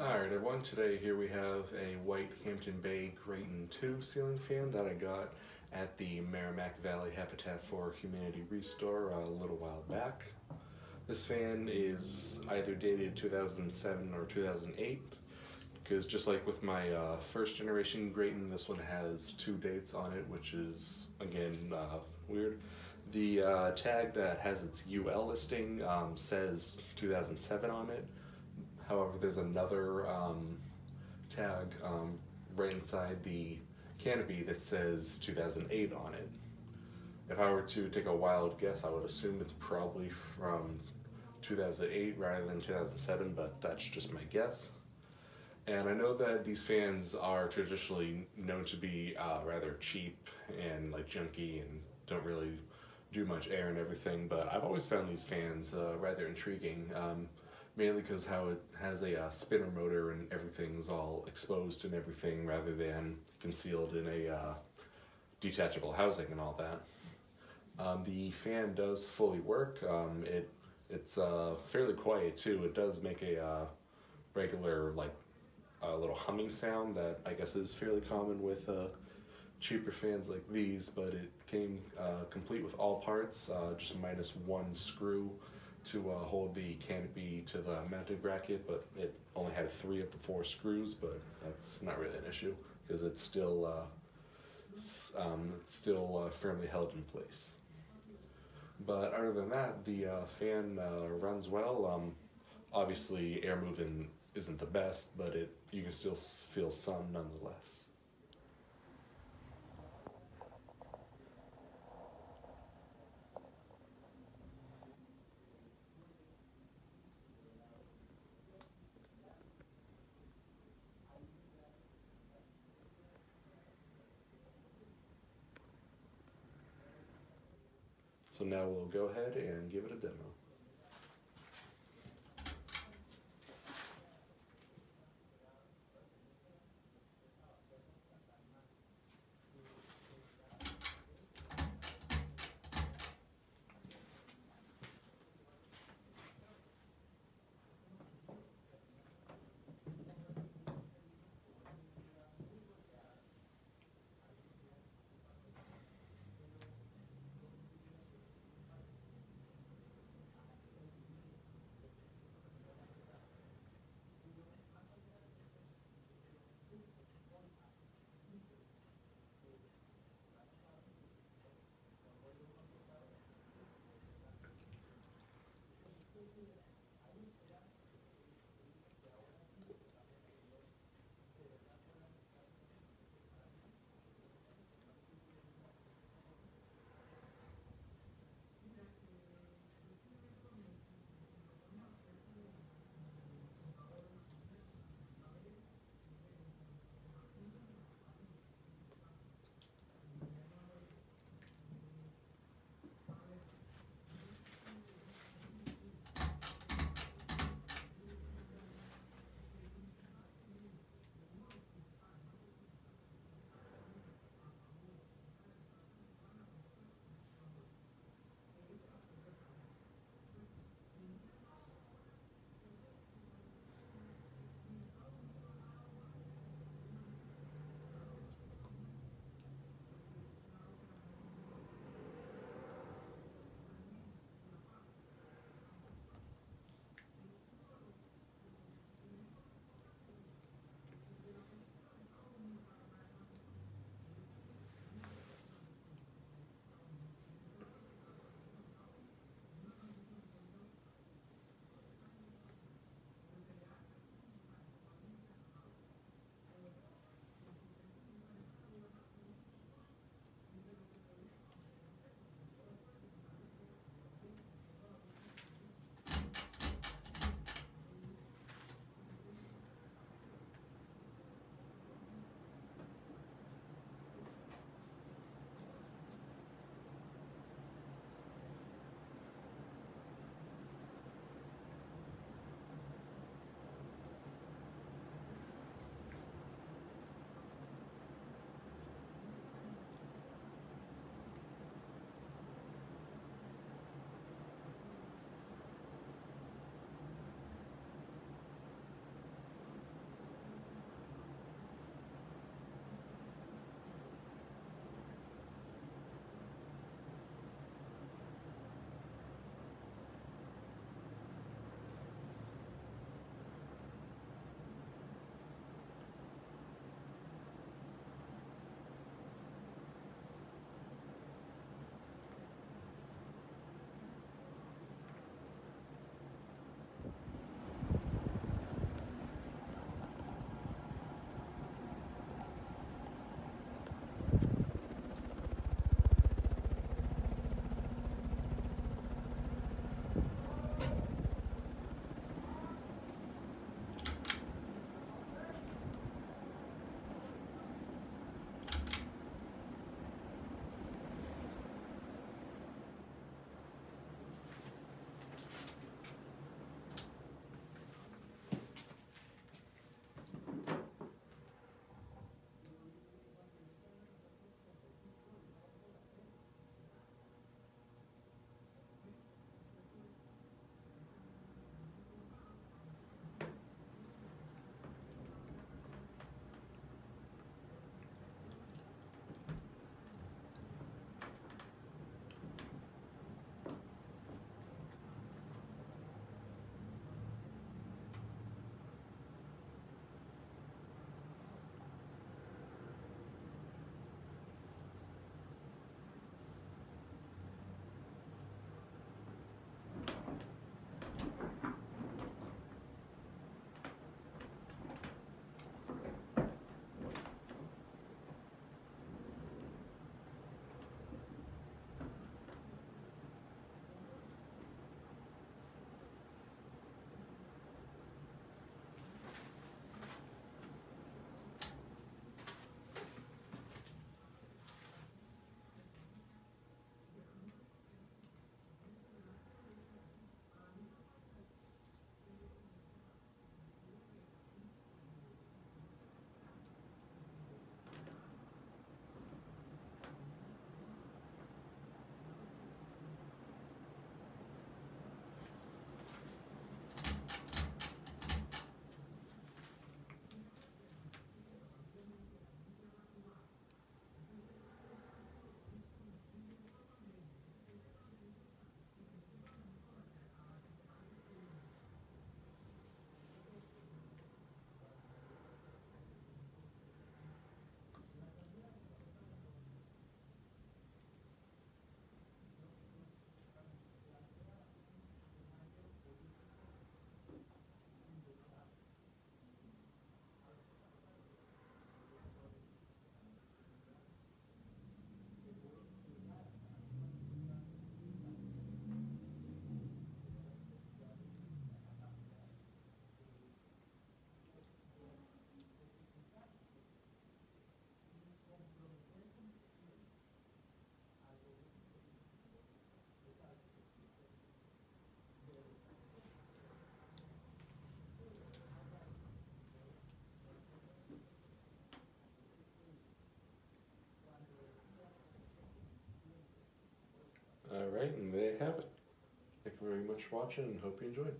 Alright everyone, today here we have a white Hampton Bay Grayton 2 ceiling fan that I got at the Merrimack Valley Habitat for Humanity Restore a little while back. This fan is either dated 2007 or 2008 because just like with my uh, first generation Grayton, this one has two dates on it which is again uh, weird. The uh, tag that has its UL listing um, says 2007 on it, However, there's another um, tag um, right inside the canopy that says 2008 on it. If I were to take a wild guess, I would assume it's probably from 2008 rather than 2007, but that's just my guess. And I know that these fans are traditionally known to be uh, rather cheap and like junky and don't really do much air and everything, but I've always found these fans uh, rather intriguing. Um, mainly because how it has a uh, spinner motor and everything's all exposed and everything rather than concealed in a uh, detachable housing and all that. Um, the fan does fully work. Um, it it's uh, fairly quiet too. It does make a uh, regular like a little humming sound that I guess is fairly common with uh, cheaper fans like these, but it came uh, complete with all parts, just minus one screw to uh, hold the canopy to the mounting bracket, but it only had three of the four screws, but that's not really an issue because it's still uh, um, it's still uh, firmly held in place. But other than that, the uh, fan uh, runs well. Um, obviously, air moving isn't the best, but it you can still feel some nonetheless. So now we'll go ahead and give it a demo. and there you have it. Thank you very much for watching and hope you enjoyed.